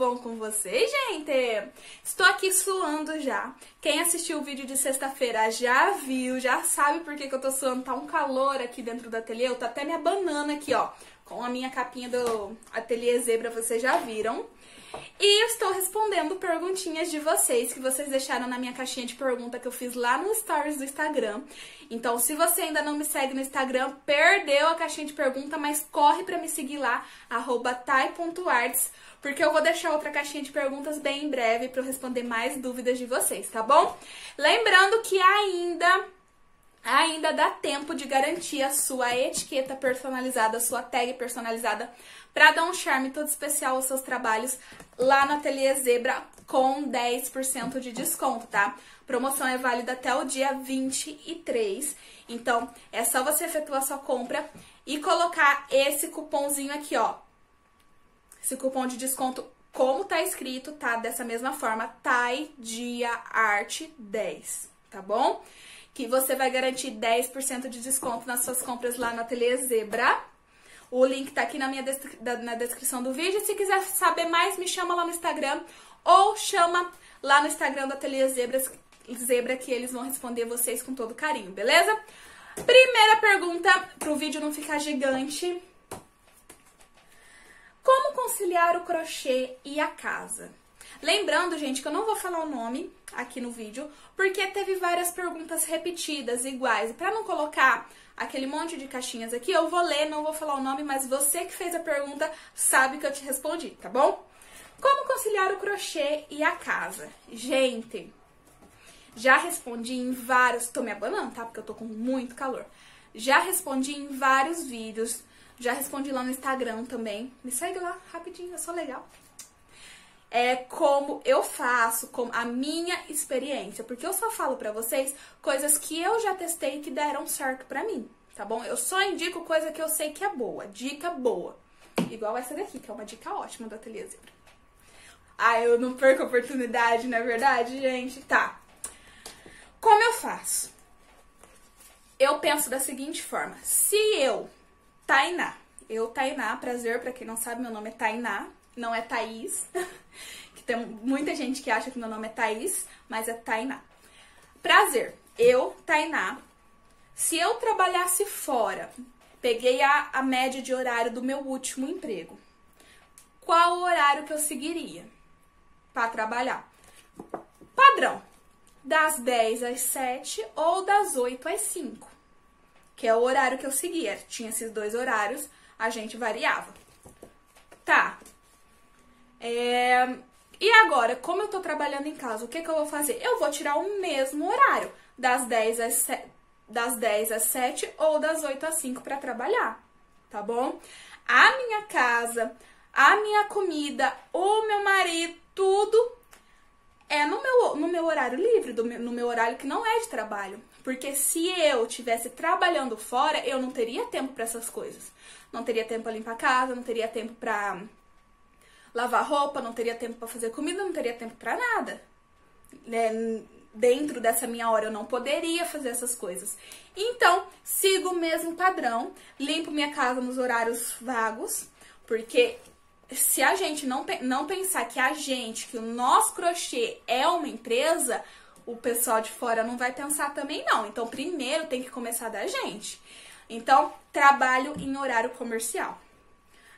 bom com vocês, gente? Estou aqui suando já. Quem assistiu o vídeo de sexta-feira já viu, já sabe por que, que eu tô suando. Tá um calor aqui dentro do ateliê. Eu tô até me abanando aqui, ó. Com a minha capinha do ateliê zebra, vocês já viram. E estou respondendo perguntinhas de vocês que vocês deixaram na minha caixinha de pergunta que eu fiz lá no stories do Instagram. Então, se você ainda não me segue no Instagram, perdeu a caixinha de pergunta, mas corre para me seguir lá @tai.arts, porque eu vou deixar outra caixinha de perguntas bem em breve para eu responder mais dúvidas de vocês, tá bom? Lembrando que ainda ainda dá tempo de garantir a sua etiqueta personalizada, a sua tag personalizada, para dar um charme todo especial aos seus trabalhos lá no Ateliê Zebra com 10% de desconto, tá? promoção é válida até o dia 23. Então, é só você efetuar sua compra e colocar esse cupomzinho aqui, ó. Esse cupom de desconto, como tá escrito, tá? Dessa mesma forma, TAI Dia Arte 10, tá bom? Que você vai garantir 10% de desconto nas suas compras lá no Ateliê Zebra. O link tá aqui na minha descri na descrição do vídeo. Se quiser saber mais, me chama lá no Instagram ou chama lá no Instagram do Ateliê Zebras, Zebra que eles vão responder vocês com todo carinho, beleza? Primeira pergunta pro vídeo não ficar gigante. Como conciliar o crochê e a casa? Lembrando, gente, que eu não vou falar o nome aqui no vídeo, porque teve várias perguntas repetidas, iguais. Pra não colocar aquele monte de caixinhas aqui, eu vou ler, não vou falar o nome, mas você que fez a pergunta sabe que eu te respondi, tá bom? Como conciliar o crochê e a casa? Gente, já respondi em vários... Tô me abanando, tá? Porque eu tô com muito calor. Já respondi em vários vídeos, já respondi lá no Instagram também. Me segue lá, rapidinho, eu sou legal é como eu faço, com a minha experiência, porque eu só falo para vocês coisas que eu já testei que deram certo para mim, tá bom? Eu só indico coisa que eu sei que é boa, dica boa. Igual essa daqui, que é uma dica ótima do Ateliê Zebra. Ah, eu não perco a oportunidade, não é verdade, gente? Tá. Como eu faço? Eu penso da seguinte forma: se eu, Tainá, eu, Tainá, prazer, para quem não sabe, meu nome é Tainá, não é Thaís, que tem muita gente que acha que meu nome é Thaís, mas é Tainá. Prazer, eu, Tainá, se eu trabalhasse fora, peguei a, a média de horário do meu último emprego, qual o horário que eu seguiria para trabalhar? Padrão, das 10 às 7 ou das 8 às 5, que é o horário que eu seguia. Tinha esses dois horários, a gente variava. Tá, é... E agora, como eu tô trabalhando em casa, o que, que eu vou fazer? Eu vou tirar o mesmo horário, das 10 às, 7, das 10 às 7 ou das 8 às 5 para trabalhar, tá bom? A minha casa, a minha comida, o meu marido, tudo é no meu, no meu horário livre, do meu, no meu horário que não é de trabalho. Porque se eu tivesse trabalhando fora, eu não teria tempo para essas coisas. Não teria tempo para limpar a casa, não teria tempo para lavar roupa, não teria tempo para fazer comida, não teria tempo para nada. Né? Dentro dessa minha hora eu não poderia fazer essas coisas. Então, sigo o mesmo padrão, limpo minha casa nos horários vagos, porque se a gente não, não pensar que a gente, que o nosso crochê é uma empresa, o pessoal de fora não vai pensar também não. Então, primeiro tem que começar da gente. Então, trabalho em horário comercial.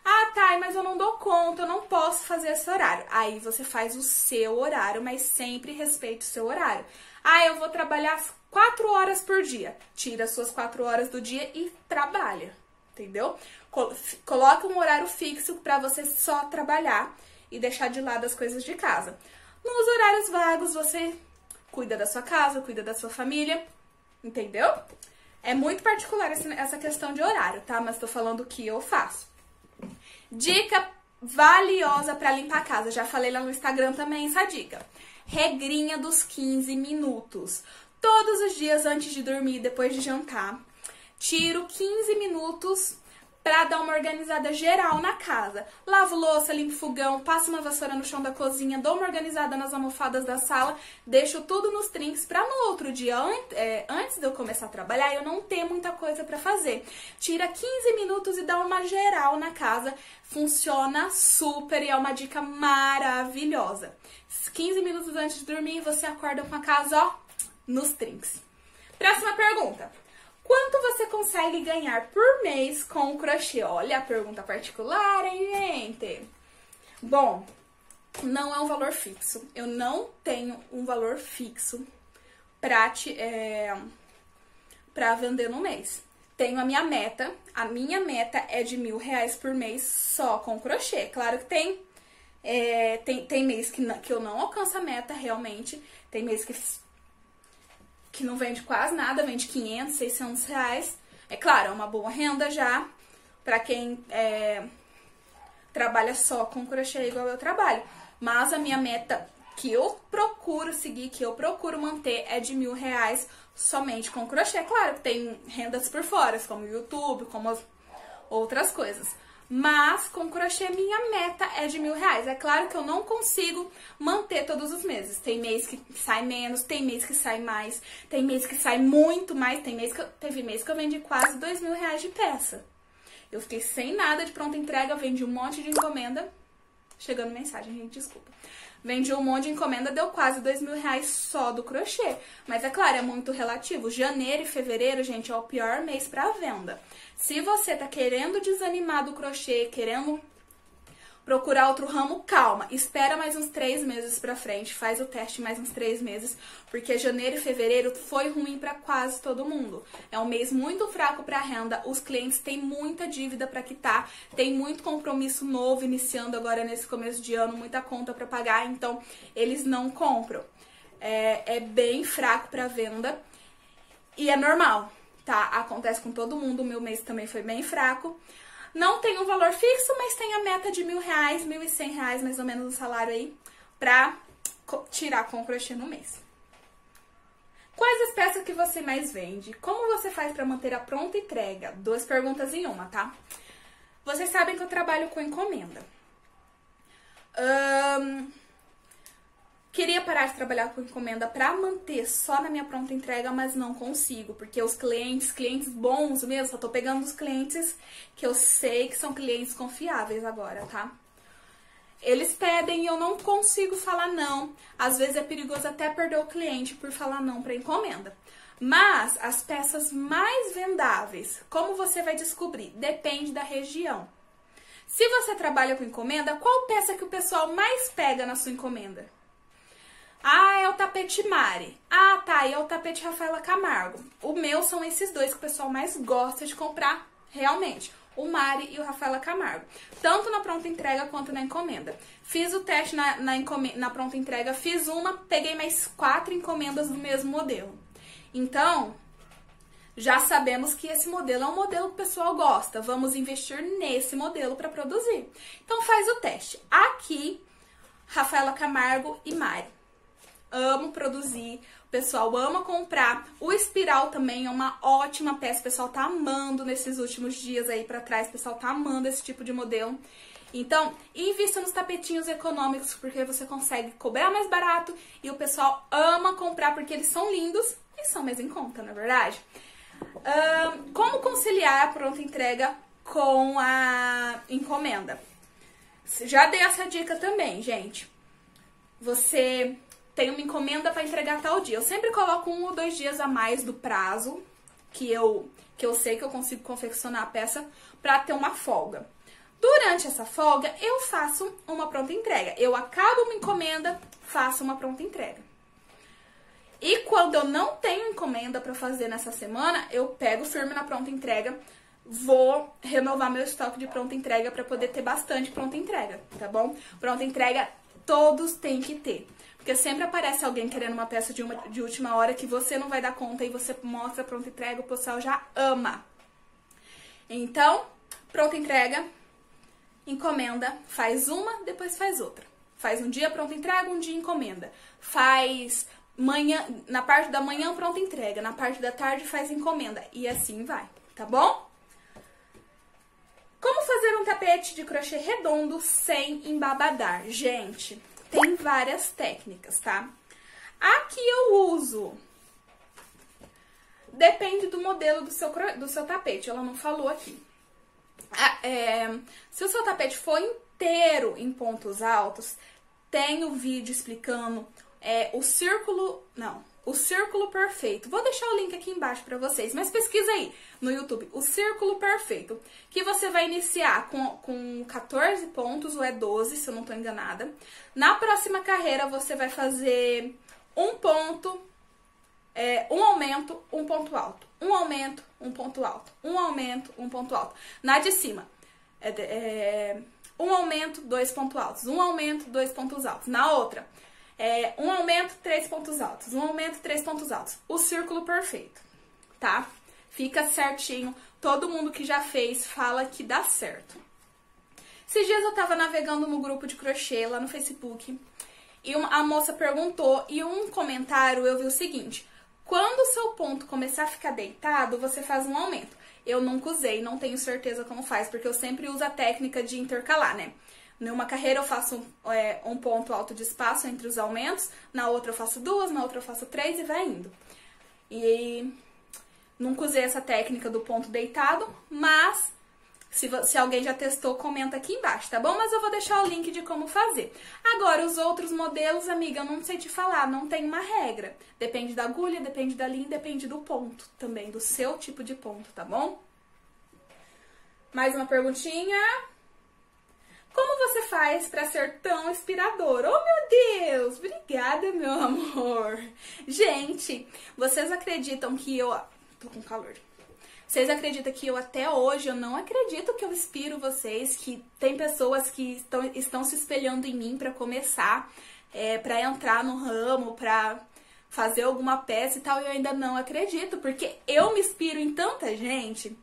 Ah, tá, mas eu não dou conta, eu não posso fazer esse horário. Aí você faz o seu horário, mas sempre respeite o seu horário. Ah, eu vou trabalhar quatro horas por dia. Tira as suas quatro horas do dia e trabalha, entendeu? Coloca um horário fixo para você só trabalhar e deixar de lado as coisas de casa. Nos horários vagos, você cuida da sua casa, cuida da sua família, entendeu? É muito particular essa questão de horário, tá? Mas tô falando o que eu faço. Dica valiosa para limpar a casa. Já falei lá no Instagram também essa dica. Regrinha dos 15 minutos. Todos os dias antes de dormir, depois de jantar, tiro 15 minutos pra dar uma organizada geral na casa. Lavo louça, limpo fogão, passo uma vassoura no chão da cozinha, dou uma organizada nas almofadas da sala, deixo tudo nos trinks pra no outro dia, é, antes de eu começar a trabalhar, eu não ter muita coisa pra fazer. Tira 15 minutos e dá uma geral na casa. Funciona super e é uma dica maravilhosa. 15 minutos antes de dormir, você acorda com a casa, ó, nos trinks. Próxima pergunta. Quanto você consegue ganhar por mês com o crochê? Olha a pergunta particular, hein, gente? Bom, não é um valor fixo. Eu não tenho um valor fixo pra, te, é, pra vender no mês. Tenho a minha meta. A minha meta é de mil reais por mês só com crochê. Claro que tem é, tem, tem mês que, que eu não alcanço a meta realmente. Tem mês que que não vende quase nada, vende 500, 600 reais. É claro, é uma boa renda já para quem é, trabalha só com crochê igual eu trabalho. Mas a minha meta que eu procuro seguir, que eu procuro manter é de mil reais somente com crochê. Claro que tem rendas por fora, como YouTube, como outras coisas. Mas com crochê minha meta é de mil reais. É claro que eu não consigo manter todos os meses. Tem mês que sai menos, tem mês que sai mais, tem mês que sai muito mais, tem mês que eu, teve mês que eu vendi quase dois mil reais de peça. Eu fiquei sem nada de pronta entrega, vendi um monte de encomenda. Chegando mensagem, gente, desculpa. Vendi um monte de encomenda, deu quase dois mil reais só do crochê. Mas é claro, é muito relativo. Janeiro e fevereiro, gente, é o pior mês para venda. Se você tá querendo desanimar do crochê, querendo procurar outro ramo, calma. Espera mais uns três meses pra frente, faz o teste mais uns três meses, porque janeiro e fevereiro foi ruim para quase todo mundo. É um mês muito fraco para renda, os clientes têm muita dívida para quitar, tem muito compromisso novo iniciando agora nesse começo de ano, muita conta para pagar, então eles não compram. É, é bem fraco para venda e é normal, tá? Acontece com todo mundo, o meu mês também foi bem fraco. Não tem um valor fixo, mas tem a meta de mil reais, mil e cem reais, mais ou menos o salário aí, pra tirar com o crochê no mês. Quais as peças que você mais vende? Como você faz para manter a pronta entrega? Duas perguntas em uma, tá? Vocês sabem que eu trabalho com encomenda. Um, parar de trabalhar com encomenda para manter só na minha pronta entrega, mas não consigo, porque os clientes, clientes bons mesmo, só tô pegando os clientes que eu sei que são clientes confiáveis agora, tá? Eles pedem e eu não consigo falar não. Às vezes é perigoso até perder o cliente por falar não para encomenda. Mas as peças mais vendáveis, como você vai descobrir? Depende da região. Se você trabalha com encomenda, qual peça que o pessoal mais pega na sua encomenda? Ah, é o tapete Mari. Ah, tá, e é o tapete Rafaela Camargo. O meu são esses dois que o pessoal mais gosta de comprar, realmente. O Mari e o Rafaela Camargo. Tanto na pronta entrega quanto na encomenda. Fiz o teste na, na, na pronta entrega, fiz uma, peguei mais quatro encomendas do mesmo modelo. Então, já sabemos que esse modelo é um modelo que o pessoal gosta. Vamos investir nesse modelo para produzir. Então faz o teste. Aqui, Rafaela Camargo e Mari amo produzir, o pessoal ama comprar. O espiral também é uma ótima peça, o pessoal tá amando nesses últimos dias aí para trás, o pessoal tá amando esse tipo de modelo. Então, invista nos tapetinhos econômicos, porque você consegue cobrar mais barato e o pessoal ama comprar porque eles são lindos e são mais em conta, na é verdade. Um, como conciliar a pronta entrega com a encomenda? Já dei essa dica também, gente. Você tem uma encomenda para entregar tal dia. Eu sempre coloco um ou dois dias a mais do prazo que eu que eu sei que eu consigo confeccionar a peça para ter uma folga. Durante essa folga, eu faço uma pronta entrega. Eu acabo uma encomenda, faço uma pronta entrega. E quando eu não tenho encomenda para fazer nessa semana, eu pego firme na pronta entrega, vou renovar meu estoque de pronta entrega para poder ter bastante pronta entrega, tá bom? Pronta entrega todos têm que ter. Porque sempre aparece alguém querendo uma peça de, uma, de última hora que você não vai dar conta e você mostra pronta entrega, o pessoal já ama. Então, pronta entrega, encomenda, faz uma, depois faz outra. Faz um dia pronta entrega, um dia encomenda. Faz manhã, na parte da manhã pronta entrega, na parte da tarde faz encomenda e assim vai, tá bom? fazer um tapete de crochê redondo sem embabadar? Gente, tem várias técnicas, tá? Aqui eu uso. Depende do modelo do seu, do seu tapete, ela não falou aqui. Ah, é, se o seu tapete for inteiro em pontos altos, tem o vídeo explicando é, o círculo. Não, o círculo perfeito. Vou deixar o link aqui embaixo para vocês, mas pesquisa aí no YouTube, o círculo perfeito, que você vai iniciar com, com 14 pontos, ou é 12, se eu não estou enganada. Na próxima carreira, você vai fazer um ponto, é, um aumento, um ponto alto. Um aumento, um ponto alto. Um aumento, um ponto alto. Na de cima, é, é um aumento, dois pontos altos. Um aumento, dois pontos altos. Na outra, é, um aumento, três pontos altos. Um aumento, três pontos altos. O círculo perfeito, tá? Fica certinho. Todo mundo que já fez fala que dá certo. Esses dias eu tava navegando no grupo de crochê lá no Facebook e a moça perguntou e um comentário eu vi o seguinte: quando o seu ponto começar a ficar deitado, você faz um aumento. Eu nunca usei, não tenho certeza como faz, porque eu sempre uso a técnica de intercalar, né? Numa carreira eu faço é, um ponto alto de espaço entre os aumentos, na outra eu faço duas, na outra eu faço três e vai indo. E nunca usei essa técnica do ponto deitado, mas se, se alguém já testou, comenta aqui embaixo, tá bom? Mas eu vou deixar o link de como fazer. Agora, os outros modelos, amiga, eu não sei te falar, não tem uma regra. Depende da agulha, depende da linha, depende do ponto também, do seu tipo de ponto, tá bom? Mais uma perguntinha. Como você faz para ser tão inspirador? Oh, meu Deus! Obrigada, meu amor. Gente, vocês acreditam que eu tô com calor. Vocês acreditam que eu até hoje eu não acredito que eu inspiro vocês, que tem pessoas que estão, estão se espelhando em mim para começar, é, para entrar no ramo, para fazer alguma peça e tal, e eu ainda não acredito, porque eu me inspiro em tanta gente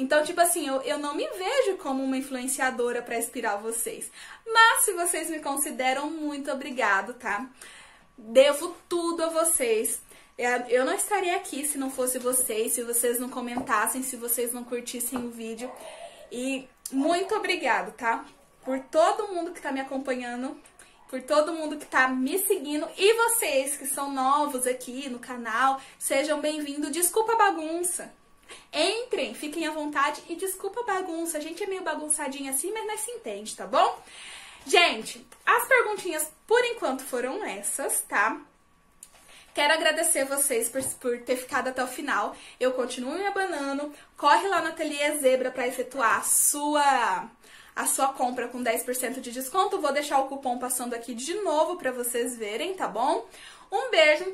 então, tipo assim, eu, eu não me vejo como uma influenciadora para inspirar vocês. Mas se vocês me consideram, muito obrigado, tá? Devo tudo a vocês. Eu não estaria aqui se não fosse vocês, se vocês não comentassem, se vocês não curtissem o vídeo. E muito obrigado, tá? Por todo mundo que tá me acompanhando, por todo mundo que tá me seguindo e vocês que são novos aqui no canal, sejam bem-vindos. Desculpa a bagunça. Entrem, fiquem à vontade e desculpa a bagunça. A gente é meio bagunçadinha assim, mas nós se entende, tá bom? Gente, as perguntinhas por enquanto foram essas, tá? Quero agradecer vocês por, por ter ficado até o final. Eu continuo me abanando. Corre lá no Ateliê Zebra para efetuar a sua a sua compra com 10% de desconto. Vou deixar o cupom passando aqui de novo para vocês verem, tá bom? Um beijo.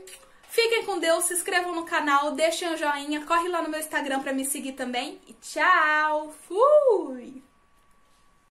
Fiquem com Deus, se inscrevam no canal, deixem um joinha, corre lá no meu Instagram para me seguir também. E tchau! Fui!